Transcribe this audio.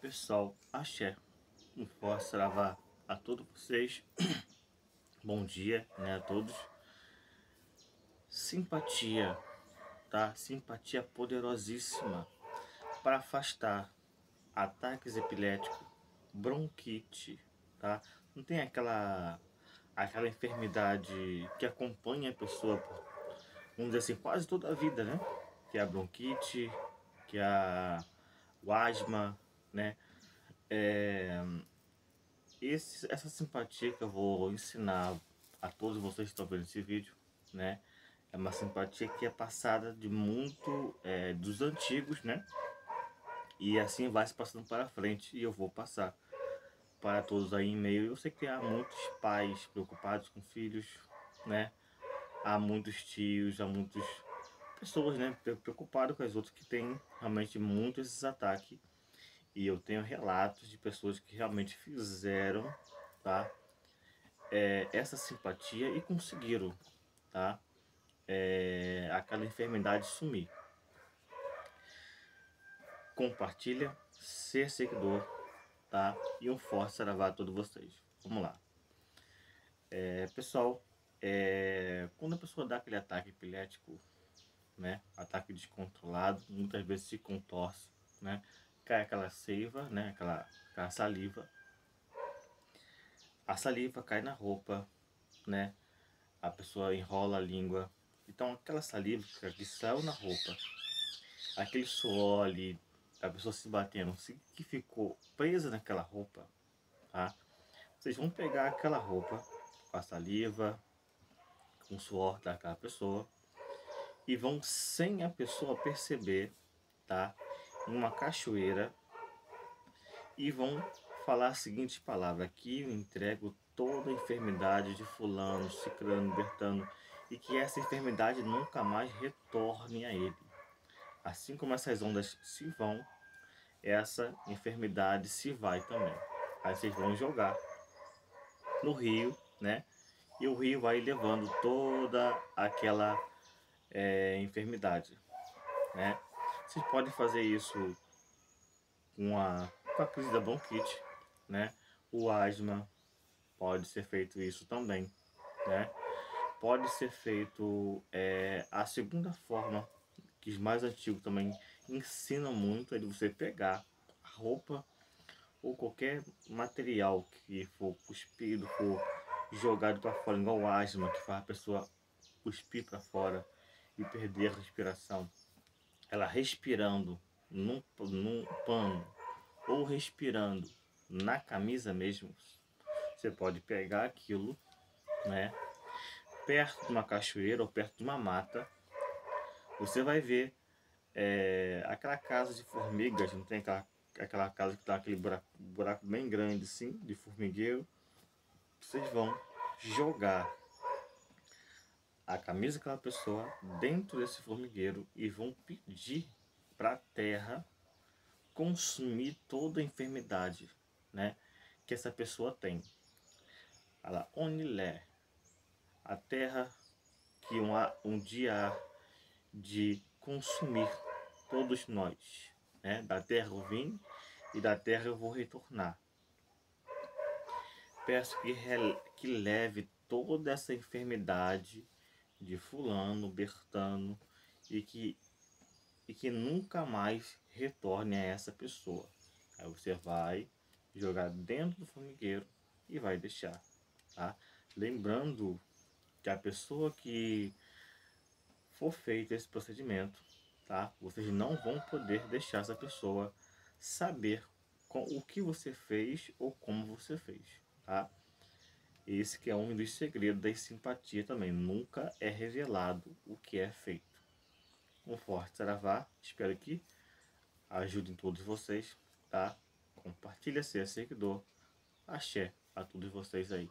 Pessoal, axé. Um forte saravá a todos vocês. Bom dia né, a todos. Simpatia, tá? Simpatia poderosíssima para afastar ataques epiléticos, bronquite, tá? Não tem aquela aquela enfermidade que acompanha a pessoa por, vamos dizer assim, quase toda a vida, né? Que é a bronquite, que é a, o asma, né? É, esse, essa simpatia que eu vou ensinar a todos vocês que estão vendo esse vídeo, né? É uma simpatia que é passada de muito é, dos antigos, né? E assim vai se passando para frente e eu vou passar para todos aí em meio. Eu sei que há muitos pais preocupados com filhos, né? Há muitos tios, há muitas pessoas, né? Preocupadas com as outras que têm realmente muitos esses ataques e eu tenho relatos de pessoas que realmente fizeram, tá? É, essa simpatia e conseguiram, tá? É, aquela enfermidade sumir. Compartilha, ser seguidor, tá? E um forte saravá a todos vocês. Vamos lá. É, pessoal, é, quando a pessoa dá aquele ataque epilético, né? Ataque descontrolado, muitas vezes se contorce, né? Cai aquela seiva, né? Aquela, aquela saliva. A saliva cai na roupa, né? A pessoa enrola a língua. Então aquela saliva que saiu na roupa, aquele suor ali, a pessoa se batendo, que ficou presa naquela roupa, tá? Vocês vão pegar aquela roupa com a saliva, com o suor daquela pessoa e vão sem a pessoa perceber, tá? Uma cachoeira e vão falar a seguinte palavra: Aqui eu entrego toda a enfermidade de Fulano, Cicrano, Bertano, e que essa enfermidade nunca mais retorne a ele. Assim como essas ondas se vão, essa enfermidade se vai também. Aí vocês vão jogar no rio, né? E o rio vai levando toda aquela é, enfermidade, né? Vocês podem fazer isso com a, com a crise da bronquite, né? O asma pode ser feito isso também, né? Pode ser feito é, a segunda forma, que os mais antigos também ensinam muito, é de você pegar a roupa ou qualquer material que for cuspido, for jogado para fora, igual asma, que faz a pessoa cuspir para fora e perder a respiração ela respirando num, num pano ou respirando na camisa mesmo, você pode pegar aquilo, né? Perto de uma cachoeira ou perto de uma mata, você vai ver é, aquela casa de formigas, não tem aquela, aquela casa que tá aquele buraco, buraco bem grande assim, de formigueiro. Vocês vão jogar a camisa daquela pessoa dentro desse formigueiro e vão pedir para a terra consumir toda a enfermidade né, que essa pessoa tem. Ela onilé, a terra que um, um dia de consumir todos nós. Né? Da terra eu vim e da terra eu vou retornar. Peço que, que leve toda essa enfermidade de fulano, Bertano e que, e que nunca mais retorne a essa pessoa. Aí você vai jogar dentro do formigueiro e vai deixar, tá? Lembrando que a pessoa que for feito esse procedimento, tá? Vocês não vão poder deixar essa pessoa saber com o que você fez ou como você fez, tá? Esse que é um dos segredos da simpatia também. Nunca é revelado o que é feito. Um forte saravá. Espero que ajudem todos vocês, tá? Compartilha, ser seguidor. Axé a todos vocês aí.